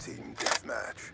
Team deathmatch.